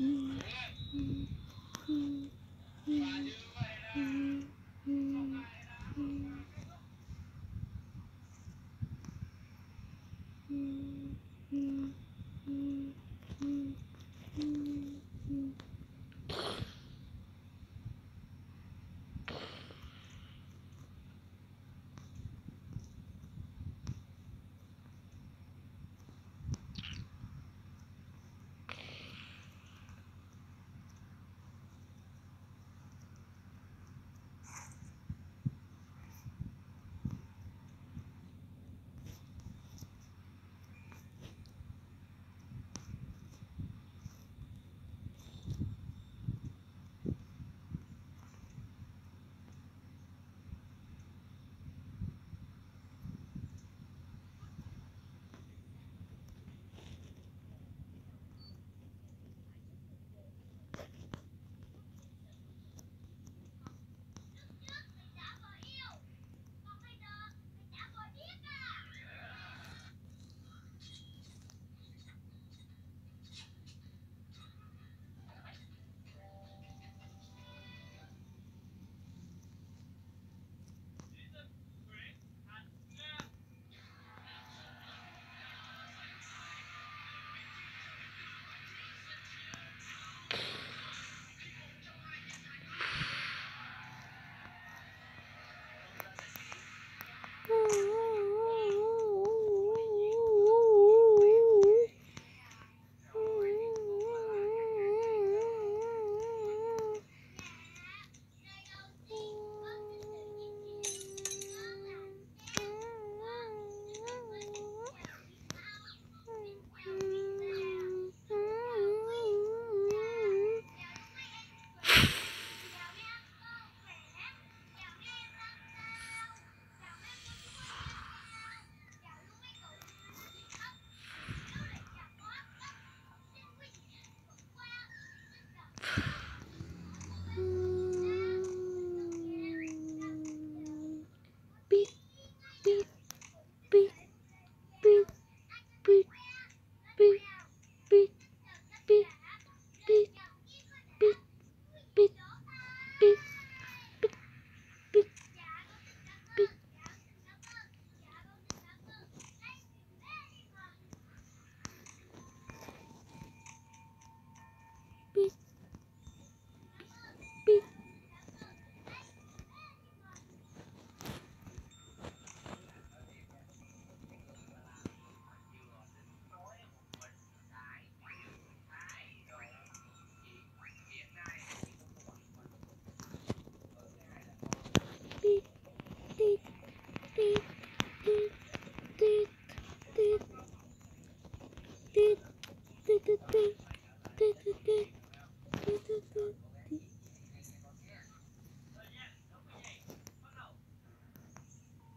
Mm-hmm.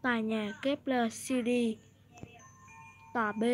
Tòa nhà Kepler City Tòa B.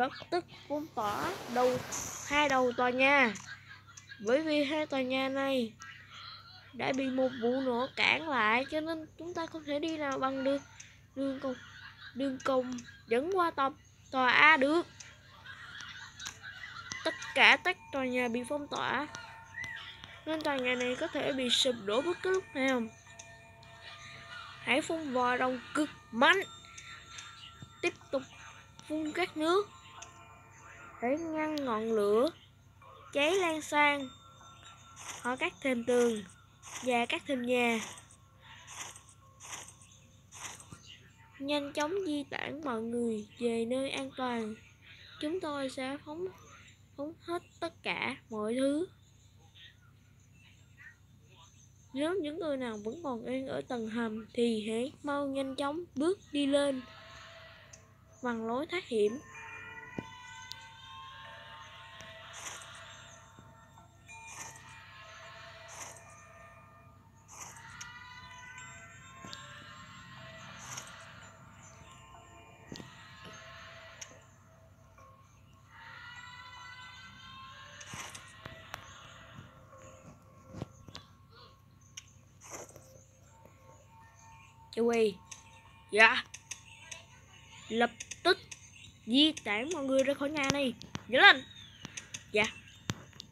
lập tức phong tỏa đầu, hai đầu tòa nhà. Bởi vì hai tòa nhà này đã bị một vụ nổ cản lại, cho nên chúng ta không thể đi nào bằng được đường cùng đường cùng dẫn qua tòa tòa A được. Tất cả các tòa nhà bị phong tỏa, nên tòa nhà này có thể bị sụp đổ bất cứ lúc nào. Hãy phun vòi rồng cực mạnh, tiếp tục phun các nước để ngăn ngọn lửa, cháy lan sang ở các thềm tường và các thềm nhà. Nhanh chóng di tản mọi người về nơi an toàn. Chúng tôi sẽ phóng phóng hết tất cả mọi thứ. Nếu những người nào vẫn còn yên ở tầng hầm thì hãy mau nhanh chóng bước đi lên. Bằng lối thoát hiểm. Chú Dạ. Lập tức di tản mọi người ra khỏi nhà này. Nhớ lên. Dạ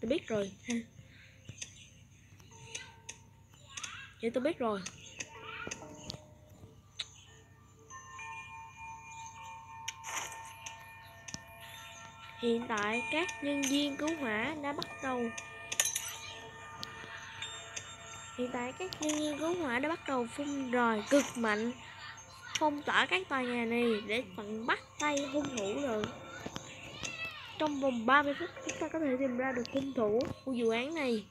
Tôi biết rồi. Dạ tôi biết rồi. Hiện tại các nhân viên cứu hỏa đã bắt đầu Hiện tại các nhân viên cứu hỏa đã bắt đầu phun rồi cực mạnh, phong tỏa các tòa nhà này để tận bắt tay hung thủ được. Trong vòng 30 phút, chúng ta có thể tìm ra được hung thủ của vụ án này.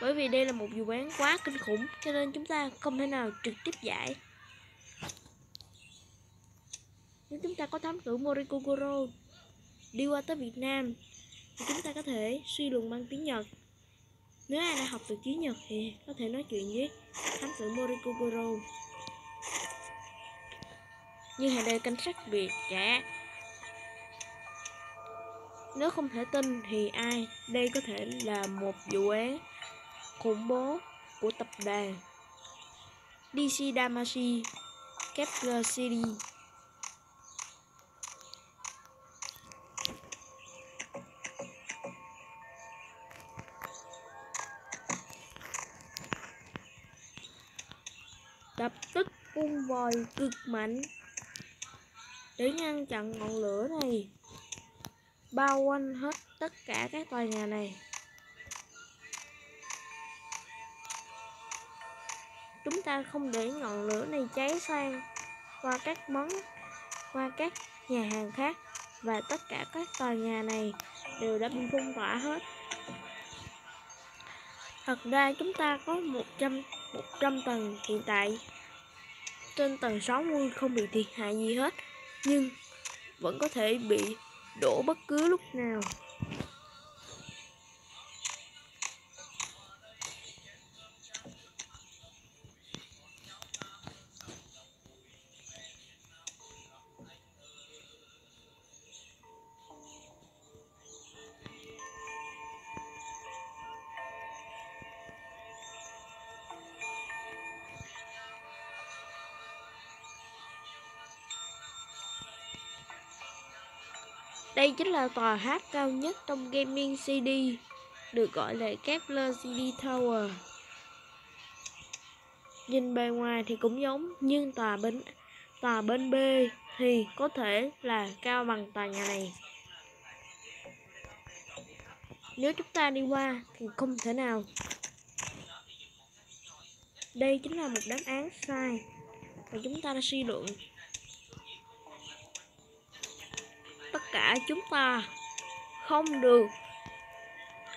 Bởi vì đây là một vụ án quá kinh khủng, cho nên chúng ta không thể nào trực tiếp giải. Nếu chúng ta có thám tử Morikogoro đi qua tới Việt Nam, thì chúng ta có thể suy luận bằng tiếng Nhật nếu ai đã học được tiếng Nhật thì có thể nói chuyện với thám tử Morikogoro. Nhưng hệ đây cảnh sát Việt trẻ. Nếu không thể tin thì ai? Đây có thể là một vụ án khủng bố của tập đoàn DC Damashi Kepler City. Lập tức cung vòi cực mạnh để ngăn chặn ngọn lửa này. Bao quanh hết tất cả các tòa nhà này. Chúng ta không để ngọn lửa này cháy sang qua các món, qua các nhà hàng khác và tất cả các tòa nhà này đều đã bị phong tỏa hết. Thật ra chúng ta có 100, 100 tầng hiện tại. Trên tầng 60 không bị thiệt hại gì hết Nhưng vẫn có thể bị đổ bất cứ lúc nào. Đây chính là tòa tháp cao nhất trong Gaming CD, được gọi là Kepler CD Tower. Nhìn bề ngoài thì cũng giống, nhưng tòa bên tòa bên B thì có thể là cao bằng tòa nhà này. Nếu chúng ta đi qua thì không thể nào. Đây chính là một đáp án sai và chúng ta đã suy luận tất cả chúng ta không được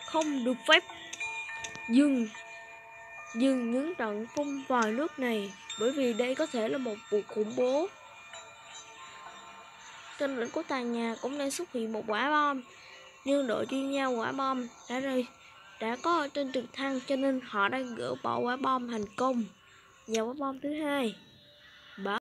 không được phép dừng dừng những trận phun vòi nước này, bởi vì đây có thể là một vụ khủng bố. Trên đỉnh của tòa nhà cũng đang xuất hiện một quả bom, nhưng đội chuyên nhau quả bom đã rơi đã có ở trên trực thăng cho nên họ đang gỡ bỏ quả bom thành công. Và quả bom thứ hai.